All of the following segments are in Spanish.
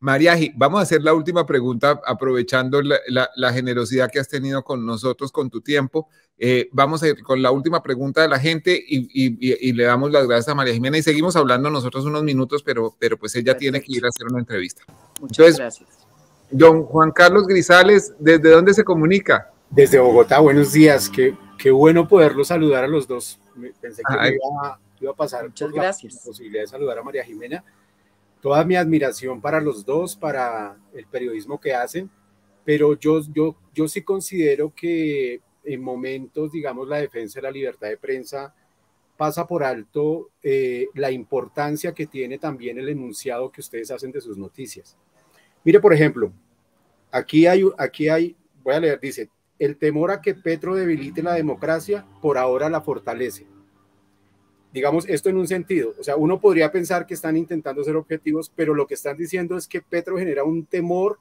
Mariaji, vamos a hacer la última pregunta aprovechando la, generosidad que has tenido con nosotros, con tu tiempo. Eh, vamos a ir con la última pregunta de la gente y, le damos las gracias a María Jimena y seguimos hablando nosotros unos minutos, pero, pero pues ella tiene que ir a hacer una entrevista. Muchas gracias. Don Juan Carlos Grisales, ¿desde dónde se comunica? Desde Bogotá, buenos días. Qué, qué bueno poderlo saludar a los dos. Pensé que iba, a pasar Muchas gracias. la posibilidad de saludar a María Jimena toda mi admiración para los dos, para el periodismo que hacen, pero yo, yo, yo sí considero que en momentos, digamos, la defensa de la libertad de prensa pasa por alto eh, la importancia que tiene también el enunciado que ustedes hacen de sus noticias. Mire, por ejemplo, aquí hay, aquí hay, voy a leer, dice, el temor a que Petro debilite la democracia por ahora la fortalece digamos, esto en un sentido. O sea, uno podría pensar que están intentando ser objetivos, pero lo que están diciendo es que Petro genera un temor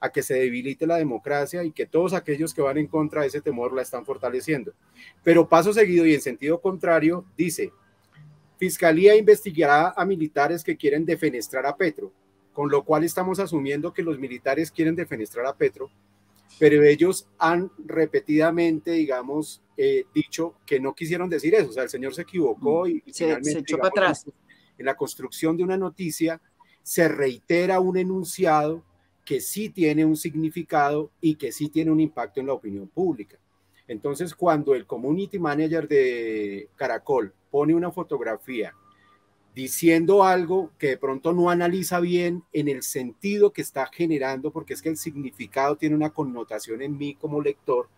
a que se debilite la democracia y que todos aquellos que van en contra de ese temor la están fortaleciendo. Pero paso seguido y en sentido contrario, dice, Fiscalía investigará a militares que quieren defenestrar a Petro, con lo cual estamos asumiendo que los militares quieren defenestrar a Petro, pero ellos han repetidamente, digamos, eh, dicho que no quisieron decir eso. O sea, el señor se equivocó y, se, finalmente, echó para atrás. En la construcción de una noticia se reitera un enunciado que sí tiene un significado y que sí tiene un impacto en la opinión pública. Entonces, cuando el community manager de Caracol pone una fotografía diciendo algo que de pronto no analiza bien en el sentido que está generando, porque es que el significado tiene una connotación en mí como lector.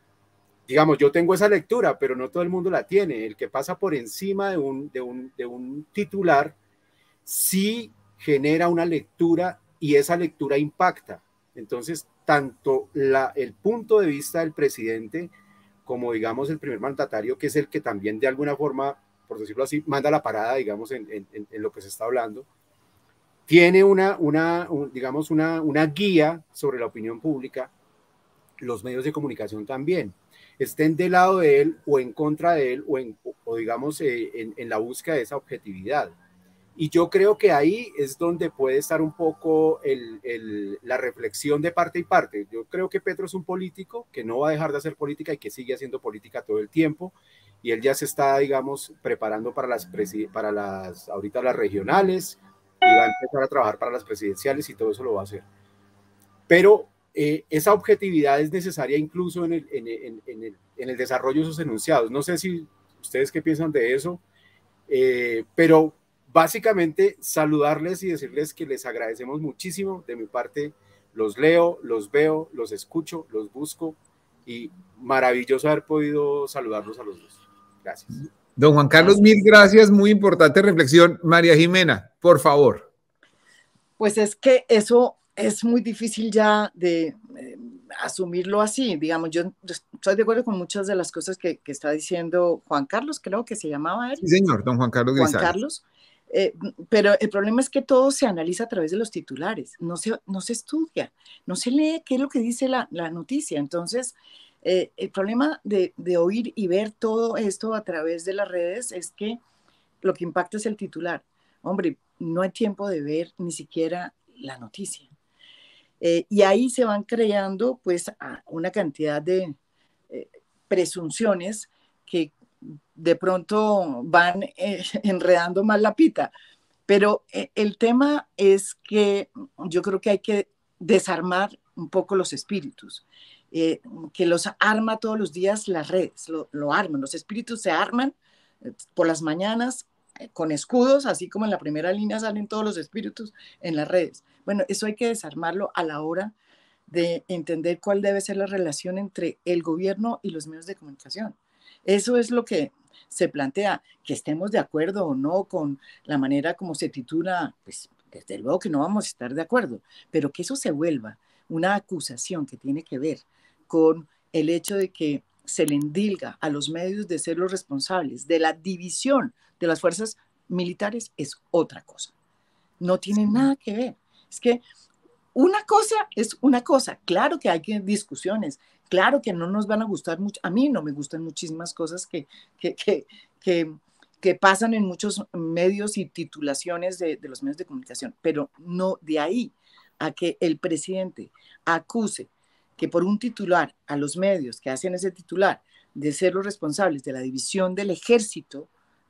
Digamos, yo tengo esa lectura, pero no todo el mundo la tiene. El que pasa por encima de un, de un, de un titular sí genera una lectura y esa lectura impacta. Entonces, tanto el punto de vista del presidente como, digamos, el primer mandatario, que es el que también de alguna forma por decirlo así, manda la parada, digamos, en, lo que se está hablando, tiene una, una digamos, una, una guía sobre la opinión pública, los medios de comunicación también, estén del lado de él o en contra de él o, en, o digamos, eh, en, la búsqueda de esa objetividad. Y yo creo que ahí es donde puede estar un poco la reflexión de parte y parte. Yo creo que Petro es un político que no va a dejar de hacer política y que sigue haciendo política todo el tiempo y él ya se está, digamos, preparando para las, para las, ahorita las regionales y va a empezar a trabajar para las presidenciales y todo eso lo va a hacer. Pero eh, esa objetividad es necesaria incluso en el, en, en, el, en el, desarrollo de esos enunciados. No sé si ustedes qué piensan de eso, eh, pero básicamente saludarles y decirles que les agradecemos muchísimo. De mi parte, los leo, los veo, los escucho, los busco y maravilloso haber podido saludarlos a los dos. Gracias. Don Juan Carlos, mil gracias. Muy importante reflexión. María Jimena, por favor. Pues es que eso es muy difícil ya de eh, asumirlo así. Digamos, yo estoy de acuerdo con muchas de las cosas que, está diciendo Juan Carlos, creo que se llamaba él. Sí, señor, don Juan Carlos Juan Carlos. Eh, pero el problema es que todo se analiza a través de los titulares, no se, no se estudia, no se lee qué es lo que dice la, la noticia. Entonces, eh, el problema de, oír y ver todo esto a través de las redes es que lo que impacta es el titular. Hombre, no hay tiempo de ver ni siquiera la noticia. Eh, y ahí se van creando pues una cantidad de eh, presunciones que de pronto van enredando más la pita. Pero el tema es que yo creo que hay que desarmar un poco los espíritus. Eh, que los arma todos los días las redes, lo, arman, los espíritus se arman eh, por las mañanas eh, con escudos, así como en la primera línea salen todos los espíritus en las redes. Bueno, eso hay que desarmarlo a la hora de entender cuál debe ser la relación entre el gobierno y los medios de comunicación. Eso es lo que se plantea, que estemos de acuerdo o no con la manera como se titula, pues desde luego que no vamos a estar de acuerdo, pero que eso se vuelva una acusación que tiene que ver con el hecho de que se le endilga a los medios de ser los responsables de la división de las fuerzas militares es otra cosa. No tiene nada que ver. Es que una cosa es una cosa. Claro que hay discusiones, claro que no nos van a gustar mucho. A mí no me gustan muchísimas cosas que, que, que, que, pasan en muchos medios y titulaciones de, de los medios de comunicación, pero no de ahí a que el presidente acuse que por un titular a los medios que hacen ese titular de ser los responsables de la división del ejército,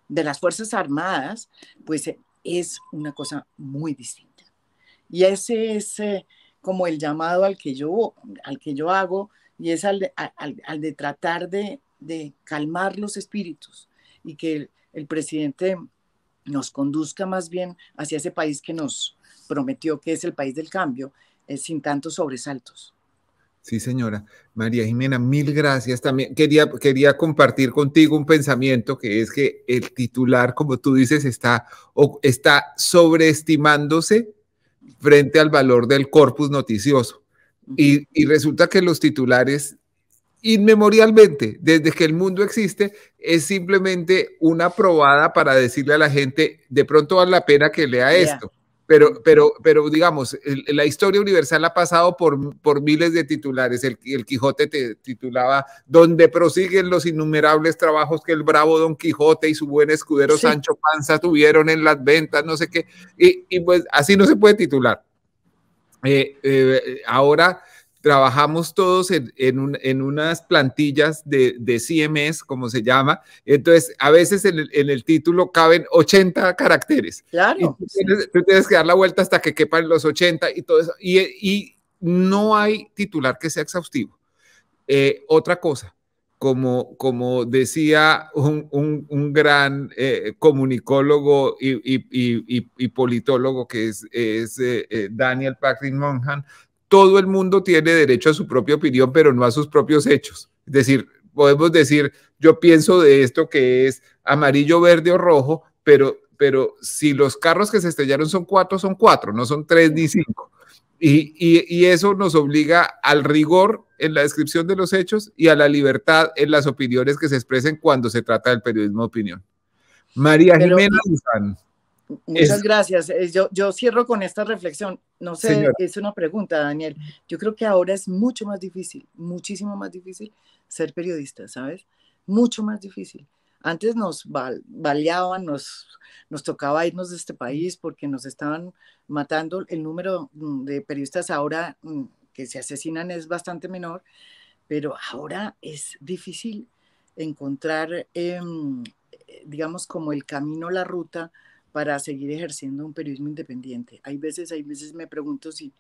de las Fuerzas Armadas, pues eh, es una cosa muy distinta. Y ese es eh, como el llamado al que yo, al que yo hago y es al de, al, de tratar de, de, calmar los espíritus y que el, el presidente nos conduzca más bien hacia ese país que nos prometió que es el país del cambio, eh, sin tantos sobresaltos. Sí, señora. María Jimena, mil gracias. También quería, quería compartir contigo un pensamiento que es que el titular, como tú dices, está, está sobreestimándose frente al valor del corpus noticioso. Y, y, resulta que los titulares, inmemorialmente, desde que el mundo existe, es simplemente una probada para decirle a la gente, de pronto vale la pena que lea esto. Pero, pero, pero digamos, la historia universal ha pasado por, por miles de titulares. El, el, Quijote te titulaba Donde prosiguen los innumerables trabajos que el bravo Don Quijote y su buen escudero Sancho Panza tuvieron en las ventas, no sé qué. Y, y pues así no se puede titular. Eh, eh, ahora trabajamos todos en, en, unas plantillas de, de, CMS, como se llama. Entonces, a veces en el, en el título caben 80 caracteres. Claro. tú, tienes, que dar la vuelta hasta que quepan los 80 y todo eso. Y, y no hay titular que sea exhaustivo. Eh, otra cosa, como, como decía un, un, un gran eh, comunicólogo y, y, y, politólogo que es, es eh, Daniel Patrick Monhan, todo el mundo tiene derecho a su propia opinión, pero no a sus propios hechos. Es decir, podemos decir, yo pienso de esto que es amarillo, verde o rojo, pero, pero si los carros que se estrellaron son cuatro, son cuatro, no son tres ni cinco. Y, y, eso nos obliga al rigor en la descripción de los hechos y a la libertad en las opiniones que se expresen cuando se trata del periodismo de opinión. María Jimena Muchas gracias. Eh, yo, yo cierro con esta reflexión. No sé, es una pregunta, Daniel. Yo creo que ahora es mucho más difícil, muchísimo más difícil ser periodista, ¿sabes? Mucho más difícil. Antes nos baleaban, nos, nos tocaba irnos de este país porque nos estaban matando. El número mm, de periodistas ahora mm, que se asesinan es bastante menor, pero ahora es difícil encontrar, em, digamos, como el camino, la ruta para seguir ejerciendo un periodismo independiente. Hay veces, hay veces me pregunto si,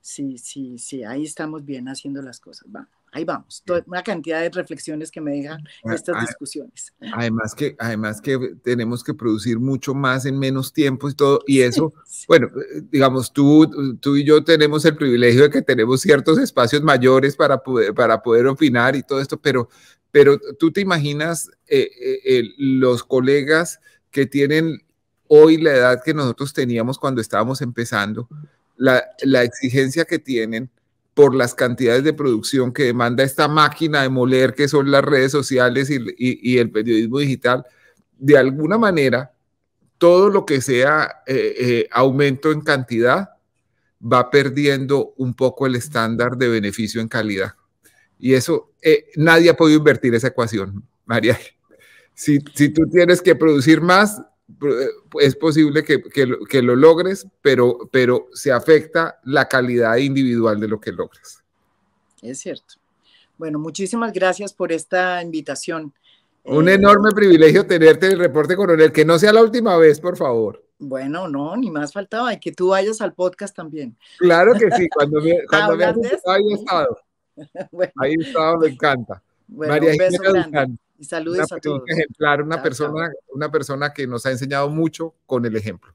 si, si, si ahí estamos bien haciendo las cosas. Va, ahí vamos. una cantidad de reflexiones que me dejan estas discusiones. Además que, además que tenemos que producir mucho más en menos tiempo y todo. Y eso, bueno, digamos, tú, tú y yo tenemos el privilegio de que tenemos ciertos espacios mayores para poder, para poder opinar y todo esto, pero, pero tú te imaginas eh, eh, los colegas que tienen hoy la edad que nosotros teníamos cuando estábamos empezando, la, exigencia que tienen por las cantidades de producción que demanda esta máquina de moler que son las redes sociales y, el periodismo digital, de alguna manera, todo lo que sea eh, eh, aumento en cantidad va perdiendo un poco el estándar de beneficio en calidad. Y eso, eh, nadie ha podido invertir esa ecuación, María. Si, si tú tienes que producir más, es posible que, que, lo logres, pero, pero se afecta la calidad individual de lo que logras. Es cierto. Bueno, muchísimas gracias por esta invitación. Un enorme privilegio tenerte en el reporte coronel, que no sea la última vez, por favor. Bueno, no, ni más faltaba, y que tú vayas al podcast también. Claro que sí, cuando me, cuando me ahí estado. Ahí estado, me encanta. María un beso grande. Y saludos a todos. Ejemplar, una persona, una persona que nos ha enseñado mucho con el ejemplo.